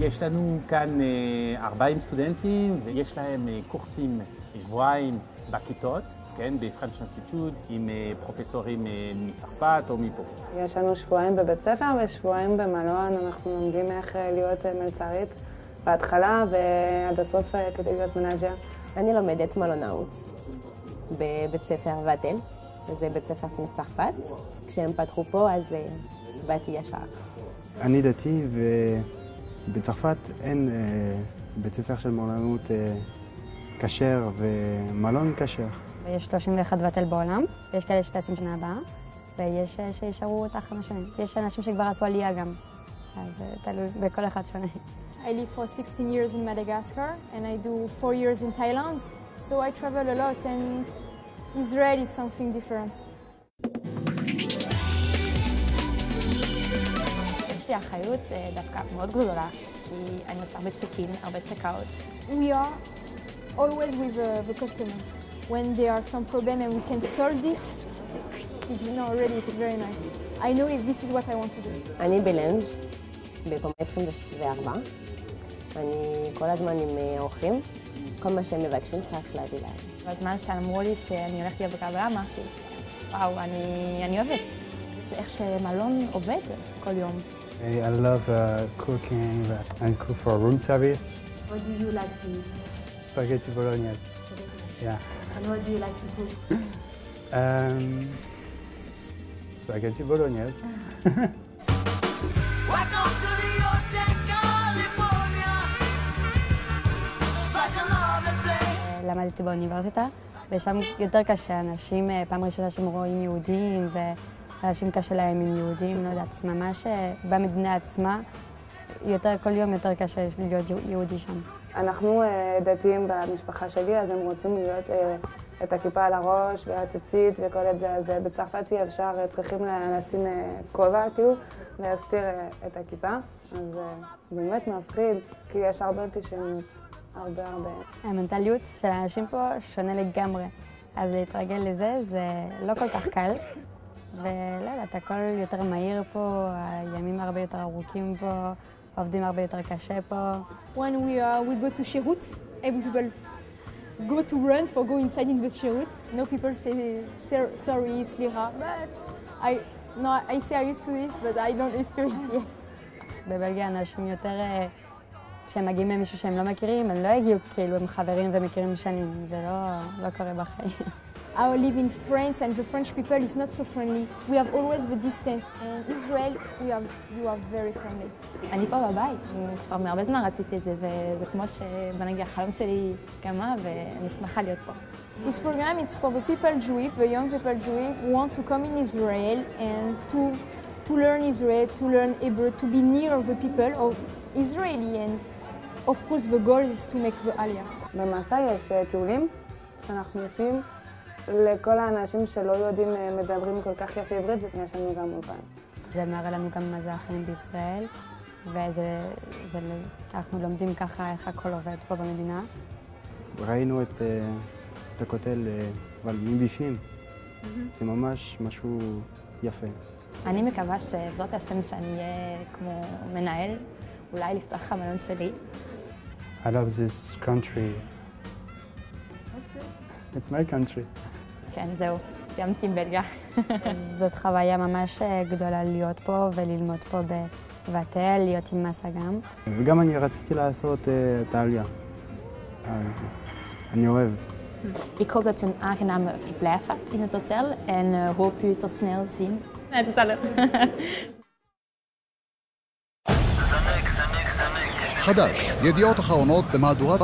יש לנו כאן 40 סטודנטים, ויש להם קורסים שבועיים בכיתות, כן, ב French Institute, עם פרופסורים מצרפת או מפה. יש לנו שבועיים בבית ספר ושבועיים במלון, אנחנו לומדים איך להיות מלצרית בהתחלה ועד הסוף כדי להיות manager. אני לומדת מלונאות בבית ספר ואטל, וזה בית ספר מצרפת. כשהם פתחו פה אז באתי ישר. אני דתי ובצרפת אין בית ספר של מלונאות כשר ומלון כשר. יש 31 ואטל בעולם, יש כאלה שטסים שנה הבאה, ויש שישארו אותך חמש שנים. יש אנשים שכבר עשו עלייה גם, אז תלוי בכל אחד שונה. I live for 16 years in Madagascar and I do 4 years in Thailand. So I travel a lot and Israel is something different. יש לי אחריות דווקא מאוד גדולה, כי אני עושה הרבה צ'ק-אין, הרבה צ'ק-אאוט. We are always with uh, the customer. When there are some problem and we can solve this, it's, you know, already it's very nice. I know if this is what I want to do. אני בלנג' בקומה 24. אני כל הזמן עם אורחים. כל מה שהם מבקשים צריך להביא להם. בזמן שאמרו לי שאני הולכת להיות בקבלה, אמרתי, וואו, אני, אני אוהבת. זה איך שמלון עובד כל יום. I love uh, cooking and cook for room service. What do you like to eat? Spaghetti bolognese. Yeah. And what do you like to cook? Um, spaghetti bolognese. Welcome to the Hotel California. Such a lovely place. למדתי באוניברסיטה, ושם יותר קשה, אנשים, פעם ראשונה שהם רואים יהודים, ואנשים קשה להם עם יהודים, לא יודעת, ממש במדינה עצמה, יותר, כל יום יותר קשה להיות יהודי שם. אנחנו דתיים במשפחה שלי, אז הם רוצים להיות את הכיפה על הראש והציצית וכל את זה, אז בצרפת אי אפשר, צריכים לשים כובע כאילו, להסתיר את הכיפה, אז באמת מפחיד, כי יש הרבה אנטישמיות, הרבה הרבה. המנטליות של האנשים פה שונה לגמרי, אז להתרגל לזה זה לא כל כך קל, ולא יודעת, הכל יותר מהיר פה, הימים הרבה יותר ארוכים פה, עובדים הרבה יותר קשה פה. When we, uh, we go to Chirut, every people go to run for go inside in the Chirut. No people say sorry, sliha, but I, no, I say I used to this, but I don't used to it yet. בבלגיה אנשים יותר, כשהם מגיעים למישהו שהם לא מכירים, הם לא יגיעו כאילו הם חברים ומכירים שנים, זה לא, לא קורה בחיים. I live in France and the French people is not so friendly. We have always the distance. And Israel, we have, you are very friendly. אני פה בבית, כבר מהרבה זמן רציתי את זה, וזה כמו שבוא נגיד החלום שלי קמה, ואני שמחה להיות פה. This program is for the people Jewish, the young people Jewish who want to come in Israel and to, to learn Israel, to learn Hebrew, to be near the people of Israeli. And of course the goal is to make the Aliyah. במסע יש טיולים שאנחנו עושים לכל האנשים שלא יודעים, מדברים כל כך יפה עברית, ויש לנו גם אולפן. זה מראה לנו גם מה זה החיים בישראל, ואנחנו לומדים ככה איך הכל עובד פה במדינה. ראינו את, את הכותל, אבל מבפנים. זה ממש משהו יפה. אני מקווה שבעזרת השם שאני אהיה כמו מנהל, אולי לפתוח המלון שלי. I love this country. It's my country. כן, זהו, סיימתי עם בלגיה. זאת חוויה ממש גדולה להיות פה וללמוד פה בבתל, להיות עם מסה גם. וגם אני רציתי לעשות את העלייה, אז אני אוהב. Ik hoop dat we een aangename verblijf had in het hotel en uh, hoop u tot snel zien. Nee, tot חדש, ידיעות אחרונות במהדורת